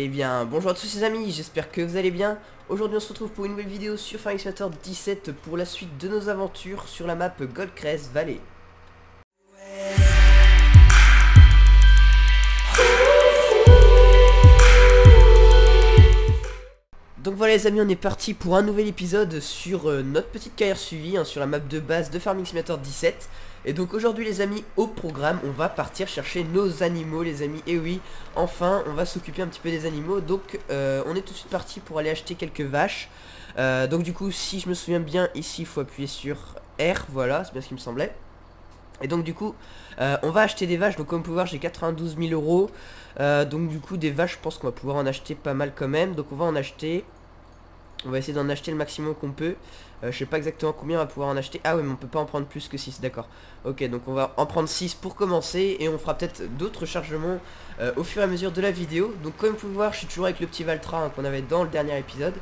Eh bien, bonjour à tous les amis, j'espère que vous allez bien. Aujourd'hui on se retrouve pour une nouvelle vidéo sur Farming Simulator 17 pour la suite de nos aventures sur la map Goldcrest Valley. Donc voilà les amis, on est parti pour un nouvel épisode sur euh, notre petite carrière suivie, hein, sur la map de base de Farming Simulator 17. Et donc aujourd'hui les amis, au programme, on va partir chercher nos animaux les amis. Et oui, enfin, on va s'occuper un petit peu des animaux. Donc euh, on est tout de suite parti pour aller acheter quelques vaches. Euh, donc du coup, si je me souviens bien, ici il faut appuyer sur R, voilà, c'est bien ce qui me semblait. Et donc du coup, on va acheter des vaches, donc comme vous pouvez voir j'ai 92 000 euros. donc du coup des vaches, je pense qu'on va pouvoir en acheter pas mal quand même. Donc on va en acheter on va essayer d'en acheter le maximum qu'on peut. Euh, je sais pas exactement combien on va pouvoir en acheter. Ah oui, mais on peut pas en prendre plus que 6, d'accord. Ok, donc on va en prendre 6 pour commencer. Et on fera peut-être d'autres chargements euh, au fur et à mesure de la vidéo. Donc comme vous pouvez voir, je suis toujours avec le petit Valtra hein, qu'on avait dans le dernier épisode.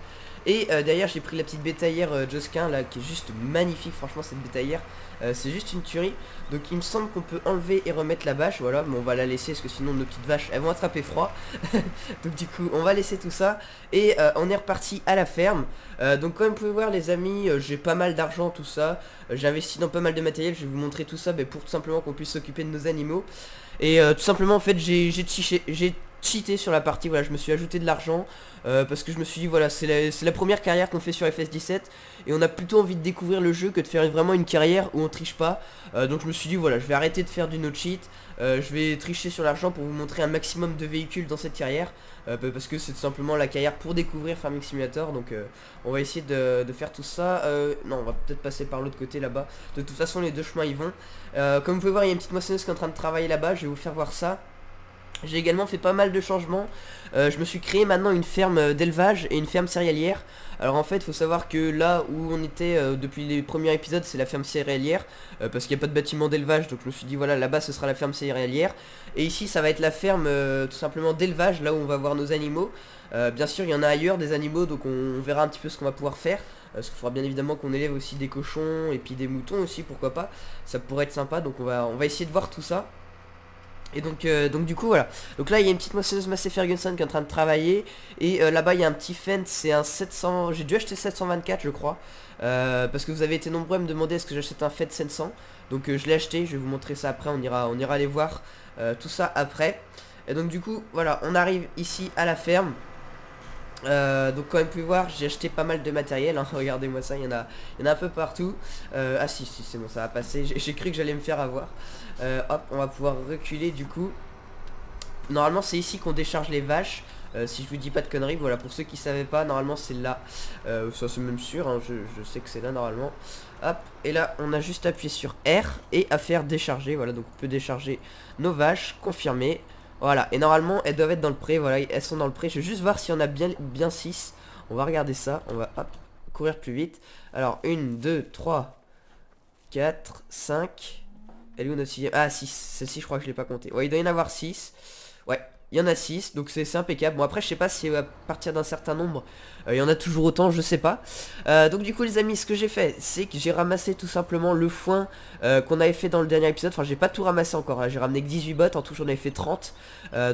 Et euh, derrière, j'ai pris la petite bétaillère Josquin, là, qui est juste magnifique. Franchement, cette bétaillère. Euh, c'est juste une tuerie. Donc il me semble qu'on peut enlever et remettre la bâche. Voilà, mais on va la laisser parce que sinon nos petites vaches elles vont attraper froid. donc du coup on va laisser tout ça. Et euh, on est reparti à la ferme. Euh, donc comme vous pouvez voir les amis, j'ai pas mal d'argent tout ça. j'ai investi dans pas mal de matériel. Je vais vous montrer tout ça mais pour tout simplement qu'on puisse s'occuper de nos animaux. Et tout simplement en fait j'ai cheaté sur la partie. Voilà, je me suis ajouté de l'argent. Euh, parce que je me suis dit voilà c'est la, première carrière qu'on fait sur FS17 et on a plutôt envie de découvrir le jeu que de faire vraiment une carrière où on triche pas euh, donc je me suis dit voilà je vais arrêter de faire du no cheat euh, je vais tricher sur l'argent pour vous montrer un maximum de véhicules dans cette carrière parce que c'est tout simplement la carrière pour découvrir Farming Simulator donc on va essayer de, de faire tout ça non on va peut-être passer par l'autre côté là-bas de toute façon les deux chemins ils vont comme vous pouvez voir il y a une petite moissonneuse qui est en train de travailler là-bas je vais vous faire voir ça j'ai également fait pas mal de changements. Euh, je me suis créé maintenant une ferme d'élevage et une ferme céréalière. Alors en fait, il faut savoir que là où on était euh, depuis les premiers épisodes, c'est la ferme céréalière. Euh, parce qu'il n'y a pas de bâtiment d'élevage, donc je me suis dit voilà, là-bas ce sera la ferme céréalière. Et ici, ça va être la ferme tout simplement d'élevage, là où on va voir nos animaux. bien sûr, il y en a ailleurs des animaux, donc on, verra un petit peu ce qu'on va pouvoir faire. Parce qu'il faudra bien évidemment qu'on élève aussi des cochons et puis des moutons aussi, pourquoi pas. Ça pourrait être sympa, donc on va, on va essayer de voir tout ça. Et donc, euh, donc du coup voilà. Donc là il y a une petite moissonneuse Massey Ferguson qui est en train de travailler. Et euh, là-bas il y a un petit Fendt, c'est un 700. J'ai dû acheter 724 je crois. Euh, parce que vous avez été nombreux à me demander est-ce que j'achète un Fendt 700. Donc je l'ai acheté, je vais vous montrer ça après, on ira, on ira aller voir tout ça après. Et donc du coup voilà, on arrive ici à la ferme. Donc comme vous pouvez voir j'ai acheté pas mal de matériel hein. regardez moi ça il y en a y en a un peu partout ah si si c'est bon ça va passer j'ai cru que j'allais me faire avoir euh, hop, on va pouvoir reculer du coup. Normalement c'est ici qu'on décharge les vaches. Euh, si je vous dis pas de conneries, voilà, pour ceux qui savaient pas, normalement c'est là. Euh, ça c'est même sûr, hein, je, sais que c'est là normalement. Hop, et là on a juste appuyé sur R et à faire décharger. Voilà, donc on peut décharger nos vaches, confirmer. Voilà, et normalement elles doivent être dans le pré, voilà, elles sont dans le pré. Je vais juste voir si on a bien, bien 6. On va regarder ça, on va hop, courir plus vite. Alors 1, 2, 3, 4, 5... Elle est où notre sixième? Ah 6, celle-ci je crois que je l'ai pas compté. Ouais il doit y en avoir 6. Ouais, il y en a 6, donc c'est impeccable. Bon après je sais pas si à partir d'un certain nombre, euh, il y en a toujours autant, je sais pas. Euh, donc du coup les amis, ce que j'ai fait, c'est que j'ai ramassé tout simplement le foin euh, qu'on avait fait dans le dernier épisode. Enfin j'ai pas tout ramassé encore, hein. j'ai ramené que 18 bottes, en tout j'en avais fait 30.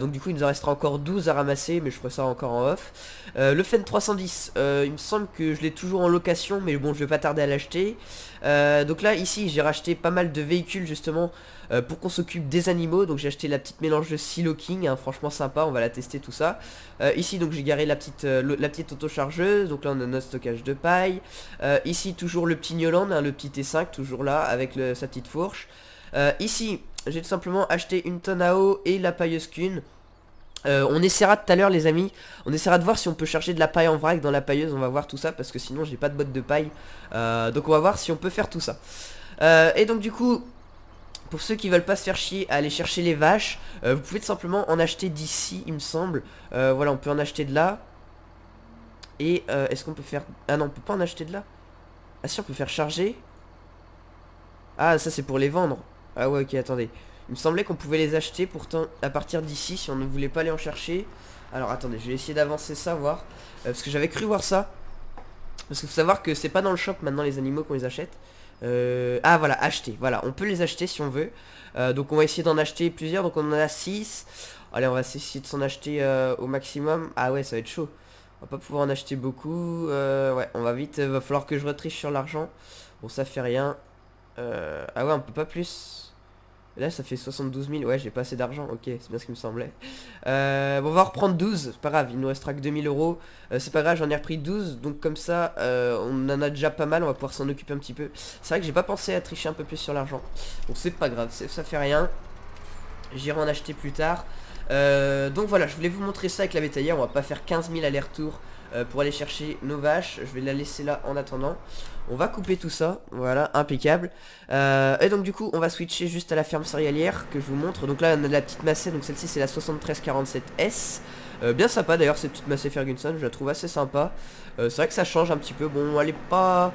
donc du coup il nous en restera encore 12 à ramasser, mais je ferai ça encore en off. le Fen 310, il me semble que je l'ai toujours en location, mais bon je vais pas tarder à l'acheter. donc là ici j'ai racheté pas mal de véhicules justement euh, pour qu'on s'occupe des animaux. Donc j'ai acheté la petite mélange de Silo King, hein, franchement sympa, on va la tester tout ça. Euh, ici donc j'ai garé la petite, euh, la petite auto-chargeuse, donc là on a notre stockage de paille. ici toujours le petit Newland, hein, le petit T5 toujours là avec sa petite fourche. ici j'ai tout simplement acheté une tonne à eau et la pailleuse Kuhn. on essaiera tout à l'heure les amis, on essaiera de voir si on peut chercher de la paille en vrac dans la pailleuse, on va voir tout ça parce que sinon j'ai pas de botte de paille. donc on va voir si on peut faire tout ça. et donc du coup, pour ceux qui veulent pas se faire chier à aller chercher les vaches, euh, vous pouvez simplement en acheter d'ici, il me semble. Euh, voilà, on peut en acheter de là. Et euh, est-ce qu'on peut faire... Ah non, on peut pas en acheter de là. Ah si, on peut faire charger. Ah, ça c'est pour les vendre. Ah ouais, ok, attendez. Il me semblait qu'on pouvait les acheter pourtant à partir d'ici si on ne voulait pas aller en chercher. Alors attendez, je vais essayer d'avancer ça, voir. parce que j'avais cru voir ça. Parce qu'il faut savoir que c'est pas dans le shop maintenant les animaux qu'on les achète. Euh, ah voilà, acheter. Voilà, on peut les acheter si on veut. Euh, donc on va essayer d'en acheter plusieurs. Donc on en a 6. Allez, on va essayer de s'en acheter euh, au maximum. Ah ouais, ça va être chaud. On va pas pouvoir en acheter beaucoup. Ouais, on va vite. va falloir que je retriche sur l'argent. Bon, ça fait rien. ah ouais, on peut pas plus. Là, ça fait 72 000. Ouais, j'ai pas assez d'argent. Ok, c'est bien ce qui me semblait. bon, on va reprendre 12. C'est pas grave, il nous restera que 2000 euros. c'est pas grave, j'en ai repris 12. Donc comme ça, on en a déjà pas mal. On va pouvoir s'en occuper un petit peu. C'est vrai que j'ai pas pensé à tricher un peu plus sur l'argent. Bon, c'est pas grave, ça fait rien. J'irai en acheter plus tard. Euh, donc voilà, je voulais vous montrer ça avec la bétaillère. On va pas faire 15 000 allers-retours euh, pour aller chercher nos vaches. Je vais la laisser là en attendant. On va couper tout ça. Voilà, impeccable. Euh, et donc du coup, on va switcher juste à la ferme céréalière que je vous montre. Donc là, on a la petite massée. Donc celle-ci, c'est la 7347S. bien sympa d'ailleurs cette petite massée Ferguson, je la trouve assez sympa. c'est vrai que ça change un petit peu. Bon, elle est pas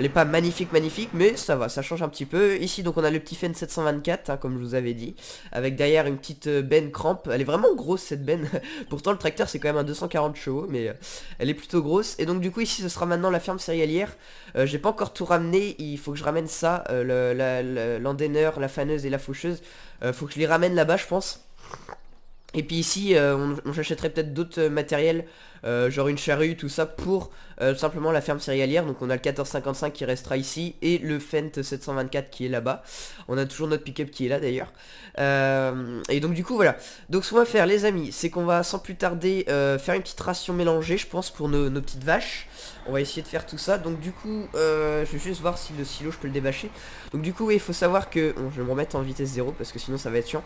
elle est pas magnifique, magnifique, mais ça va, ça change un petit peu. Ici, donc, on a le petit Fen 724, hein, comme je vous avais dit, avec derrière une petite euh, benne crampe. Elle est vraiment grosse, cette benne. Pourtant, le tracteur, c'est quand même un 240 chevaux, mais euh, elle est plutôt grosse. Et donc, du coup, ici, ce sera maintenant la ferme céréalière. Euh, j'ai pas encore tout ramené, il faut que je ramène ça, l'endéneur, la, faneuse et la faucheuse. faut que je les ramène là-bas, je pense. Et puis ici, on, on peut-être d'autres matériels euh, genre une charrue, tout ça pour euh, simplement la ferme céréalière. Donc on a le 1455 qui restera ici et le Fent 724 qui est là-bas. On a toujours notre pick-up qui est là d'ailleurs. Euh, et donc du coup voilà. Donc ce qu'on va faire les amis, c'est qu'on va sans plus tarder faire une petite ration mélangée je pense pour nos, petites vaches. On va essayer de faire tout ça. Donc du coup, je vais juste voir si le silo je peux le débâcher. Donc du coup, il faut savoir que... Je vais me remettre en vitesse 0 parce que sinon ça va être chiant.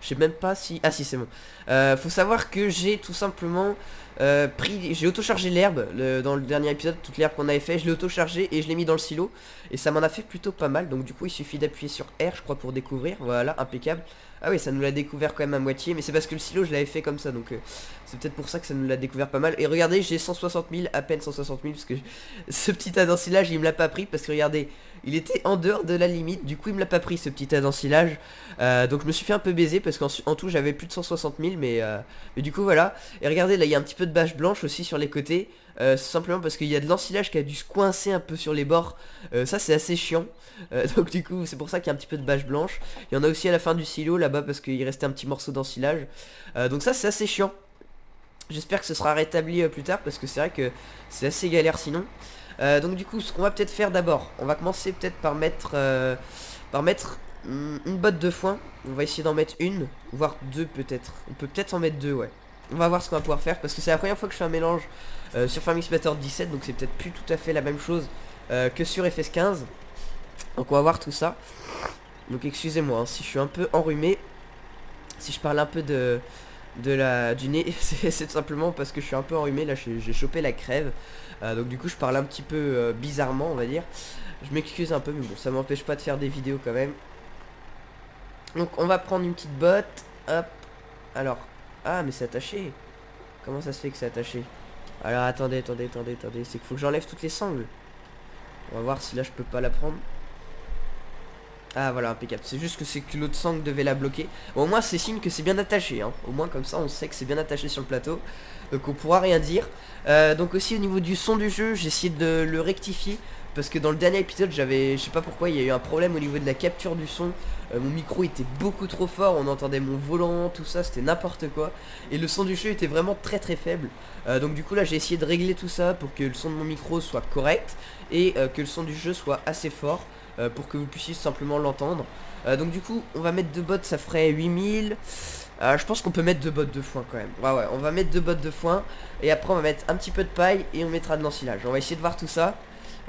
Je sais même pas si... Ah si c'est bon. Euh, faut savoir que j'ai tout simplement euh, pris... J'ai auto-chargé l'herbe dans le dernier épisode, toute l'herbe qu'on avait fait, je l'ai auto-chargé et je l'ai mis dans le silo. Et ça m'en a fait plutôt pas mal. Donc du coup il suffit d'appuyer sur R je crois pour découvrir. Voilà, impeccable. Ah oui, ça nous l'a découvert quand même à moitié, mais c'est parce que le silo, je l'avais fait comme ça, donc euh, c'est peut-être pour ça que ça nous l'a découvert pas mal. Et regardez, j'ai 160 000, à peine 160 000, parce que ce petit adensillage, il me l'a pas pris, parce que regardez, il était en dehors de la limite, du coup il me l'a pas pris ce petit adensillage. Euh, donc je me suis fait un peu baiser, parce qu'en tout j'avais plus de 160 000, mais, euh, mais du coup voilà. Et regardez, là il y a un petit peu de bâche blanche aussi sur les côtés. Euh, simplement parce qu'il y a de l'ensilage qui a dû se coincer un peu sur les bords. Euh, ça c'est assez chiant. Donc du coup c'est pour ça qu'il y a un petit peu de bâche blanche. Il y en a aussi à la fin du silo là-bas parce qu'il restait un petit morceau d'ensilage. donc ça c'est assez chiant. J'espère que ce sera rétabli plus tard parce que c'est vrai que c'est assez galère sinon. Donc du coup ce qu'on va peut-être faire d'abord, on va commencer peut-être par mettre par mettre une botte de foin. On va essayer d'en mettre une, voire deux peut-être. On peut peut-être en mettre deux ouais. On va voir ce qu'on va pouvoir faire parce que c'est la première fois que je fais un mélange euh, sur Farming Simulator 17 donc c'est peut-être plus tout à fait la même chose euh, que sur FS15 donc on va voir tout ça donc excusez-moi hein, si je suis un peu enrhumé si je parle un peu de, de la, du nez. C'est simplement parce que je suis un peu enrhumé là j'ai chopé la crève. Euh, donc du coup je parle un petit peu bizarrement on va dire. Je m'excuse un peu mais bon ça m'empêche pas de faire des vidéos quand même. Donc on va prendre une petite botte. Hop. Alors. Ah mais c'est attaché. Comment ça se fait que c'est attaché? Alors attendez, attendez, attendez, attendez. C'est qu'il faut que j'enlève toutes les sangles. On va voir si là je peux pas la prendre. Ah voilà, impeccable. C'est juste que c'est que l'autre sangle devait la bloquer. Bon, au moins c'est signe que c'est bien attaché. Hein. Au moins comme ça on sait que c'est bien attaché sur le plateau. Donc on pourra rien dire. Euh, donc aussi au niveau du son du jeu, j'ai essayé de le rectifier. Parce que dans le dernier épisode, j'avais, je sais pas pourquoi, il y a eu un problème au niveau de la capture du son. Euh, mon micro était beaucoup trop fort, on entendait mon volant, tout ça, c'était n'importe quoi. Et le son du jeu était vraiment très très faible. Euh, donc du coup là, j'ai essayé de régler tout ça pour que le son de mon micro soit correct et que le son du jeu soit assez fort pour que vous puissiez simplement l'entendre. donc du coup, on va mettre deux bottes, ça ferait 8000. je pense qu'on peut mettre deux bottes de foin quand même. Ouais ouais, on va mettre deux bottes de foin et après on va mettre un petit peu de paille et on mettra de l'ensilage. On va essayer de voir tout ça.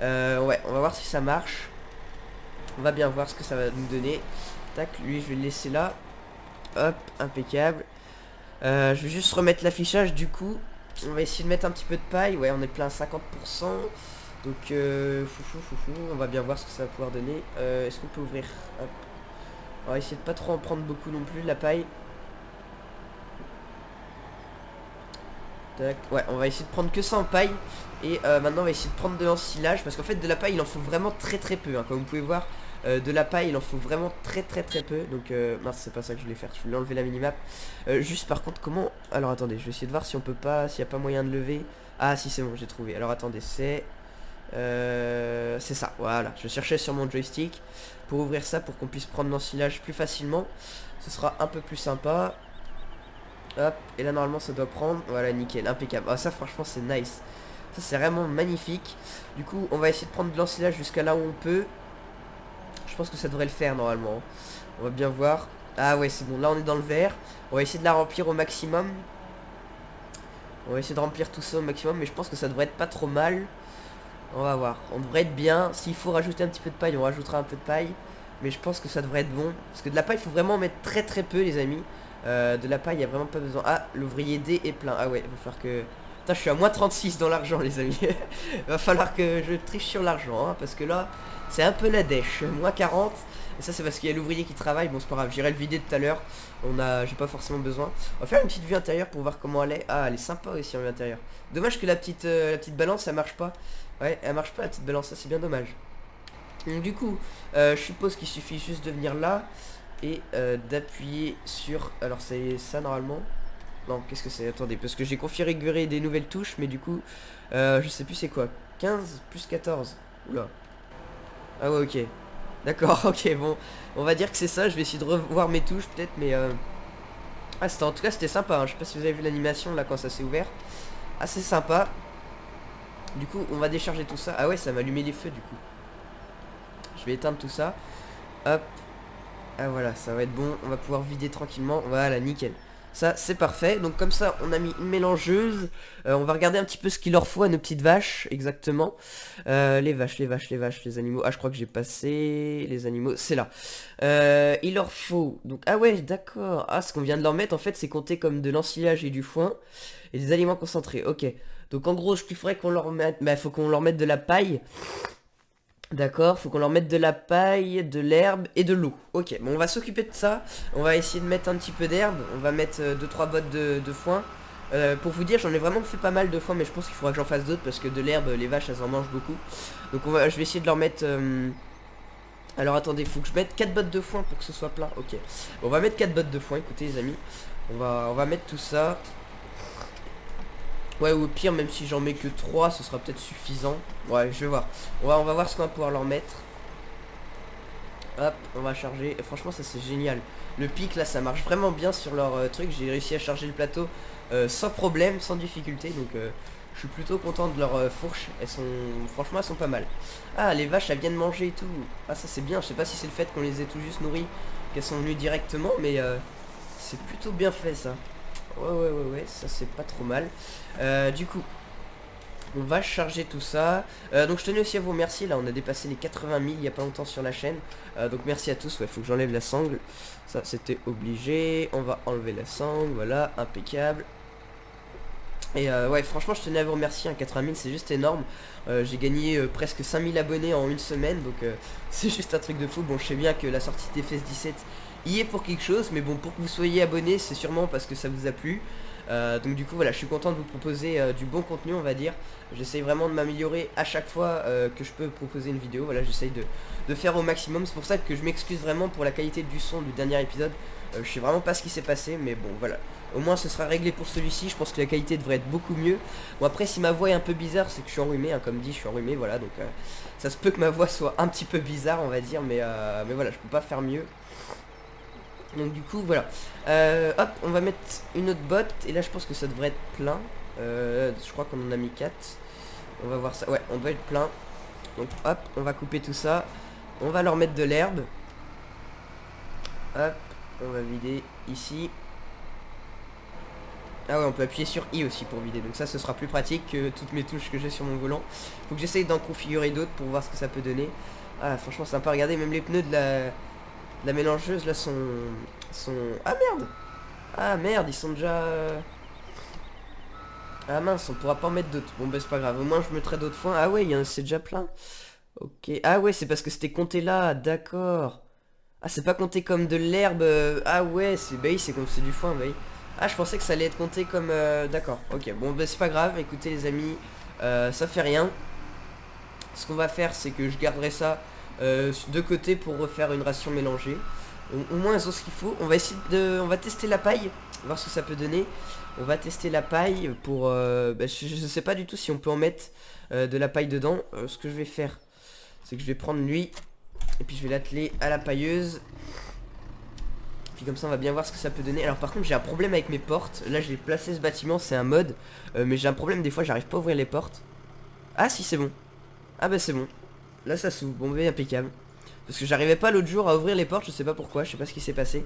Euh, ouais, on va voir si ça marche. On va bien voir ce que ça va nous donner. Tac, lui, je vais le laisser là. Hop, impeccable. Euh, je vais juste remettre l'affichage du coup. On va essayer de mettre un petit peu de paille. Ouais, on est plein à 50%. Donc, euh, on va bien voir ce que ça va pouvoir donner. Euh, est-ce qu'on peut ouvrir? Hop. On va essayer de pas trop en prendre beaucoup non plus, la paille. Ouais, on va essayer de prendre que ça en paille. Et euh, maintenant, on va essayer de prendre de l'ensilage. Parce qu'en fait, de la paille, il en faut vraiment très très peu. Hein. Comme vous pouvez voir, euh, de la paille, il en faut vraiment très très très peu. Donc, euh, mince, c'est pas ça que je voulais faire. Je voulais enlever la minimap. juste par contre, comment... Alors, attendez, je vais essayer de voir si on peut pas... S'il n'y a pas moyen de lever. Ah, si, c'est bon, j'ai trouvé. Alors, attendez, c'est... c'est ça, voilà. Je cherchais sur mon joystick pour ouvrir ça pour qu'on puisse prendre l'ensilage plus facilement. Ce sera un peu plus sympa. Hop, et là normalement ça doit prendre. Voilà, nickel, impeccable. Ah ça franchement c'est nice. Ça c'est vraiment magnifique. Du coup, on va essayer de prendre de l'ensilage jusqu'à là où on peut. Je pense que ça devrait le faire normalement. On va bien voir. Ah ouais, c'est bon. Là, on est dans le vert. On va essayer de la remplir au maximum. On va essayer de remplir tout ça au maximum. Mais je pense que ça devrait être pas trop mal. On va voir. On devrait être bien. S'il faut rajouter un petit peu de paille, on rajoutera un peu de paille. Mais je pense que ça devrait être bon. Parce que de la paille, il faut vraiment mettre très très peu, les amis. Euh, de la paille, il n'y a vraiment pas besoin. Ah, l'ouvrier D est plein. Ah ouais, il va falloir que... Putain, je suis à moins 36 dans l'argent, les amis. va falloir que je triche sur l'argent. Hein, parce que là, c'est un peu la dèche. Moins 40. Et ça c'est parce qu'il y a l'ouvrier qui travaille. Bon c'est pas grave, j'irai le vider tout à l'heure. On a. J'ai pas forcément besoin. On va faire une petite vue intérieure pour voir comment elle est. Ah elle est sympa aussi en vue intérieure. Dommage que la petite euh, la petite balance ça marche pas. Ouais, elle marche pas la petite balance, ça c'est bien dommage. Donc du coup, euh, je suppose qu'il suffit juste de venir là et euh, d'appuyer sur. Alors c'est ça normalement. Non, qu'est-ce que c'est? Attendez, parce que j'ai configuré des nouvelles touches, mais du coup, je sais plus c'est quoi. 15 plus 14. Oula. Ah ouais, ok. D'accord, ok, bon. On va dire que c'est ça. Je vais essayer de revoir mes touches peut-être, mais... Euh... Ah, c'était en tout cas, c'était sympa. Hein. Je sais pas si vous avez vu l'animation là quand ça s'est ouvert. Assez sympa. Du coup, on va décharger tout ça. Ah ouais, ça va allumer les feux du coup. Je vais éteindre tout ça. Hop. Ah voilà, ça va être bon. On va pouvoir vider tranquillement. Voilà, nickel. Ça, c'est parfait. Donc comme ça, on a mis une mélangeuse. Euh, on va regarder un petit peu ce qu'il leur faut à nos petites vaches, exactement. Euh, les vaches, les vaches, les vaches, les animaux. Ah, je crois que j'ai passé les animaux. C'est là. Euh, il leur faut... Donc, ah ouais, d'accord. Ah, ce qu'on vient de leur mettre, en fait, c'est compté comme de l'ensilage et du foin. Et des aliments concentrés. Ok. Donc, en gros, ce qu'il faudrait qu'on leur mette... Bah, faut qu'on leur mette de la paille. D'accord, faut qu'on leur mette de la paille, de l'herbe et de l'eau. Ok, bon on va s'occuper de ça. On va essayer de mettre un petit peu d'herbe. On va mettre 2-3 euh, bottes de, foin. Euh, pour vous dire, j'en ai vraiment fait pas mal de foin, mais je pense qu'il faudra que j'en fasse d'autres parce que de l'herbe, les vaches, elles en mangent beaucoup. Donc je vais essayer de leur mettre... Euh, alors attendez, faut que je mette 4 bottes de foin pour que ce soit plein. Ok, on va mettre 4 bottes de foin, écoutez les amis. Va, on va mettre tout ça. Ouais, ou au pire, même si j'en mets que 3, ce sera peut-être suffisant. Ouais, je vais voir. On va, voir ce qu'on va pouvoir leur mettre. Hop, on va charger. Et franchement, ça c'est génial. Le pic, là, ça marche vraiment bien sur leur euh, truc. J'ai réussi à charger le plateau euh, sans problème, sans difficulté. Donc, euh, je suis plutôt content de leur fourche. Elles sont... Franchement, elles sont pas mal. Ah, les vaches, elles viennent manger et tout. Ah, ça c'est bien. Je sais pas si c'est le fait qu'on les ait tout juste nourries, qu'elles sont venues directement, mais c'est plutôt bien fait, ça. Ouais, ouais, ouais, ouais, ça c'est pas trop mal. Euh, du coup, on va charger tout ça. Euh, donc je tenais aussi à vous remercier. Là, on a dépassé les 80 000 il n'y a pas longtemps sur la chaîne. Euh, donc merci à tous. Ouais, faut que j'enlève la sangle. Ça, c'était obligé. On va enlever la sangle. Voilà, impeccable. Et ouais, franchement, je tenais à vous remercier. 80 000, c'est juste énorme. J'ai gagné presque 5000 abonnés en une semaine. Donc c'est juste un truc de fou. Bon, je sais bien que la sortie d'FS 17 y est pour quelque chose. Mais bon, pour que vous soyez abonné, c'est sûrement parce que ça vous a plu. Euh, donc du coup voilà je suis content de vous proposer euh, du bon contenu on va dire J'essaye vraiment de m'améliorer à chaque fois euh, que je peux proposer une vidéo Voilà j'essaye de, faire au maximum C'est pour ça que je m'excuse vraiment pour la qualité du son du dernier épisode Je sais vraiment pas ce qui s'est passé mais bon voilà. Au moins ce sera réglé pour celui-ci. Je pense que la qualité devrait être beaucoup mieux. Bon après si ma voix est un peu bizarre c'est que je suis enrhumé hein, Comme dit je suis enrhumé voilà donc ça se peut que ma voix soit un petit peu bizarre on va dire Mais, mais voilà je peux pas faire mieux. Donc du coup voilà. Euh, Hop on va mettre une autre botte Et là je pense que ça devrait être plein. Euh, Je crois qu'on en a mis 4 On va voir ça. Ouais on doit être plein. Donc hop on va couper tout ça. On va leur mettre de l'herbe. Hop On va vider ici Ah ouais on peut appuyer sur I aussi pour vider Donc ça ce sera plus pratique que toutes mes touches que j'ai sur mon volant Faut que j'essaye d'en configurer d'autres pour voir ce que ça peut donner Ah franchement sympa Regardez même les pneus de la la mélangeuse là sont... sont... Ah merde Ah merde, ils sont déjà... Ah mince, on pourra pas en mettre d'autres. Bon bah c'est pas grave, au moins je mettrai d'autres foins. Ah ouais, c'est déjà plein. Ok. Ah ouais, c'est parce que c'était compté là, d'accord. Ah c'est pas compté comme de l'herbe. Ah ouais, c'est bah c'est comme c'est du foin, bah Ah je pensais que ça allait être compté comme... Euh, d'accord, ok. Bon bah c'est pas grave, écoutez les amis, euh, ça fait rien. Ce qu'on va faire, c'est que je garderai ça euh, de côté pour refaire une ration mélangée. Au, moins elles ont ce qu'il faut. On va essayer de. On va tester la paille, voir ce que ça peut donner. On va tester la paille pour. Euh, bah, je, sais pas du tout si on peut en mettre euh, de la paille dedans. ce que je vais faire, c'est que je vais prendre lui et puis je vais l'atteler à la pailleuse. Puis comme ça on va bien voir ce que ça peut donner. Alors par contre j'ai un problème avec mes portes. Là j'ai placé ce bâtiment, c'est un mode. Euh, mais j'ai un problème des fois, j'arrive pas à ouvrir les portes. Ah si c'est bon. Ah bah c'est bon. Là ça s'ouvre, bon bah impeccable. Parce que j'arrivais pas l'autre jour à ouvrir les portes, je sais pas pourquoi, je sais pas ce qui s'est passé.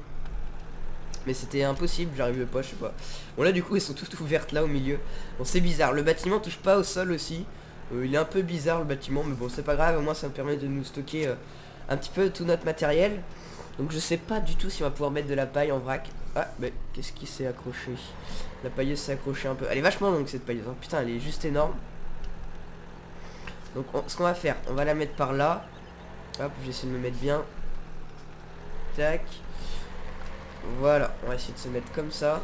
Mais c'était impossible, j'arrivais pas, je sais pas. Bon là du coup elles sont toutes ouvertes là au milieu. Bon c'est bizarre, le bâtiment touche pas au sol aussi. Euh, il est un peu bizarre le bâtiment, mais bon c'est pas grave, au moins ça me permet de nous stocker euh, un petit peu tout notre matériel. Donc je sais pas du tout si on va pouvoir mettre de la paille en vrac. Ah, mais qu'est-ce qui s'est accroché? La pailleuse s'est accrochée un peu. Elle est vachement longue cette pailleuse. Hein. Putain, elle est juste énorme. Donc ce qu'on va faire, on va la mettre par là. Hop, j'essaie de me mettre bien. Tac. Voilà, on va essayer de se mettre comme ça.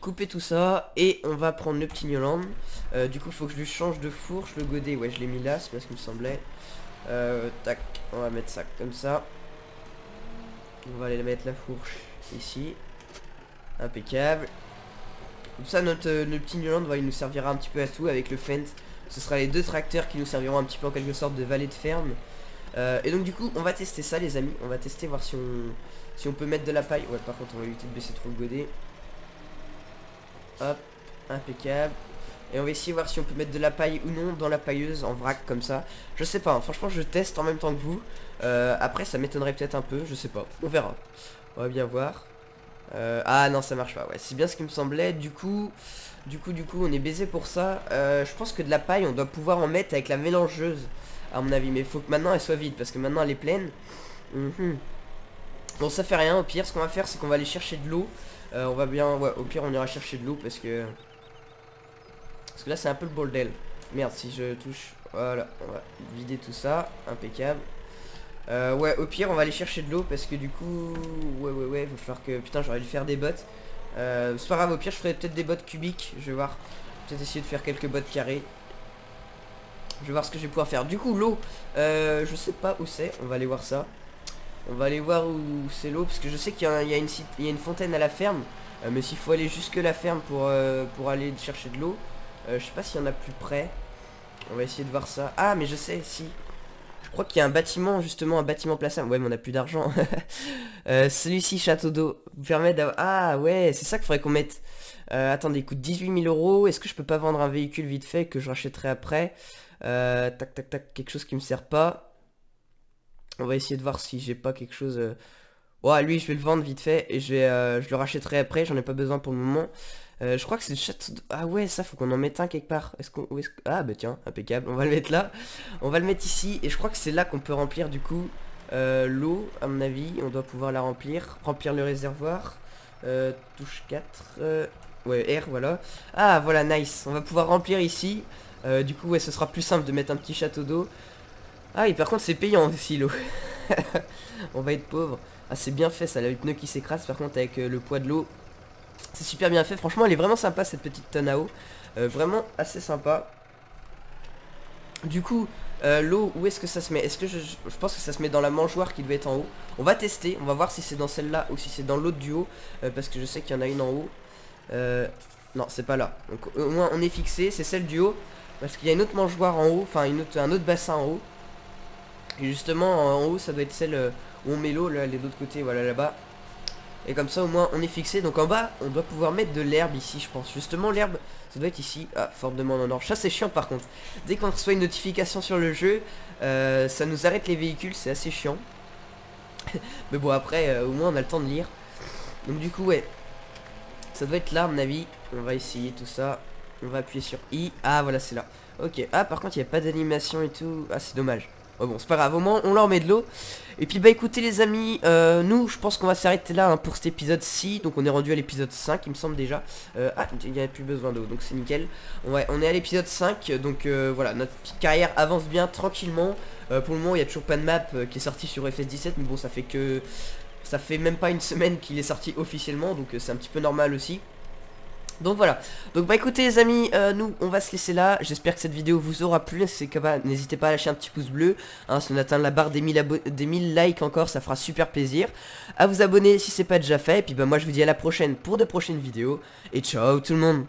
Couper tout ça et on va prendre le petit Newland. Euh, du coup, faut que je lui change de fourche, le godet. Ouais, je l'ai mis là, c'est parce qu'il me semblait. Euh, tac, on va mettre ça comme ça. On va aller mettre la fourche ici. Impeccable. Comme ça, notre, euh, petit Newland, va il nous servira un petit peu à tout avec le Fent. Ce sera les deux tracteurs qui nous serviront un petit peu en quelque sorte de valet de ferme. Euh, et donc du coup, on va tester ça les amis. On va tester, voir si on, si on peut mettre de la paille. Ouais, par contre, on va éviter de baisser trop le godet. Hop, impeccable. Et on va essayer de voir si on peut mettre de la paille ou non dans la pailleuse en vrac comme ça. Je sais pas, hein. franchement je teste en même temps que vous. Euh, après ça m'étonnerait peut-être un peu, je sais pas. On verra. On va bien voir. Euh, ah non ça marche pas, ouais c'est bien ce qui me semblait. Du coup, du coup, du coup on est baisé pour ça. Euh, je pense que de la paille on doit pouvoir en mettre avec la mélangeuse à mon avis. Mais faut que maintenant elle soit vide parce que maintenant elle est pleine. Mhm. Bon ça fait rien, au pire ce qu'on va faire c'est qu'on va aller chercher de l'eau. on va bien, au pire on ira chercher de l'eau parce que parce que là c'est un peu le bordel. Merde, si je touche... Voilà, on va vider tout ça. Impeccable. Euh, ouais, au pire, on va aller chercher de l'eau parce que du coup... Ouais, ouais, ouais, va falloir que... Putain, j'aurais dû faire des bottes. Euh, c'est pas grave, au pire, je ferai peut-être des bottes cubiques. Je vais voir. Peut-être essayer de faire quelques bottes carrées. Je vais voir ce que je vais pouvoir faire. Du coup, l'eau, euh, je sais pas où c'est. On va aller voir ça. On va aller voir où c'est l'eau parce que je sais qu'il y, a une, il y a une fontaine à la ferme. Euh, mais s'il faut aller jusque la ferme pour, pour aller chercher de l'eau, euh, je sais pas s'il y en a plus près. On va essayer de voir ça. Ah, mais je sais, si. Je crois qu'il y a un bâtiment, justement, un bâtiment plaçable. Ouais, mais on a plus d'argent. Euh, celui-ci, château d'eau, permet d'avoir... Ah, ouais, c'est ça qu'il faudrait qu'on mette. Euh, attendez, il coûte 18 000 euros. Est-ce que je peux pas vendre un véhicule vite fait que je rachèterai après Tac, tac, tac, quelque chose qui me sert pas. On va essayer de voir si j'ai pas quelque chose... Ouais, lui, je vais le vendre vite fait et je, vais, je le rachèterai après. J'en ai pas besoin pour le moment. Euh, je crois que c'est le château... Ah ouais, ça, faut qu'on en mette un quelque part. Est-ce qu'on... ah bah tiens, impeccable. On va le mettre là. On va le mettre ici. Et je crois que c'est là qu'on peut remplir du coup euh, l'eau, à mon avis. On doit pouvoir la remplir. Remplir le réservoir. Euh, touche 4. Ouais, R, voilà. Ah, voilà, nice. On va pouvoir remplir ici. du coup, ouais, ce sera plus simple de mettre un petit château d'eau. Ah, et par contre, c'est payant aussi l'eau. on va être pauvre. Ah, c'est bien fait, ça, le pneu qui s'écrase. Par contre, avec le poids de l'eau, c'est super bien fait. Franchement, elle est vraiment sympa cette petite eau. Euh, vraiment assez sympa. Du coup, euh, l'eau, où est-ce que ça se met? Est-ce que je, pense que ça se met dans la mangeoire qui doit être en haut On va tester, on va voir si c'est dans celle-là ou si c'est dans l'autre du haut. Euh, parce que je sais qu'il y en a une en haut. non, c'est pas là. Donc au moins on est fixé, c'est celle du haut. Parce qu'il y a une autre mangeoire en haut, enfin autre, un autre bassin en haut. Et justement en haut ça doit être celle où on met l'eau, là, elle est de l'autre côté, voilà là-bas. Et comme ça au moins on est fixé. Donc en bas on doit pouvoir mettre de l'herbe ici je pense. Justement l'herbe ça doit être ici. Ah forte demande en or. Ça c'est chiant par contre. Dès qu'on reçoit une notification sur le jeu euh, Ça nous arrête les véhicules. C'est assez chiant. Mais bon après euh, au moins on a le temps de lire. Donc du coup ouais. Ça doit être là à mon avis. On va essayer tout ça. On va appuyer sur I. Ah voilà c'est là. Ok. Ah par contre il n'y a pas d'animation et tout. Ah c'est dommage Bon, c'est pas grave, au moins on leur met de l'eau. Et puis bah écoutez les amis, euh, nous je pense qu'on va s'arrêter là hein, pour cet épisode-ci. Donc on est rendu à l'épisode 5 il me semble déjà. Euh, ah, il n'y a plus besoin d'eau, donc c'est nickel. Ouais, on est à l'épisode 5, donc euh, voilà, notre carrière avance bien tranquillement. pour le moment il n'y a toujours pas de map qui est sorti sur FS17, mais bon ça fait que... Ça fait même pas une semaine qu'il est sorti officiellement, donc c'est un petit peu normal aussi. Donc voilà, donc bah écoutez les amis, euh, nous on va se laisser là, j'espère que cette vidéo vous aura plu, n'hésitez pas à lâcher un petit pouce bleu, hein, si on atteint la barre des 1000, des 1000 likes encore, ça fera super plaisir, à vous abonner si c'est pas déjà fait, et puis bah moi je vous dis à la prochaine pour de prochaines vidéos, et ciao tout le monde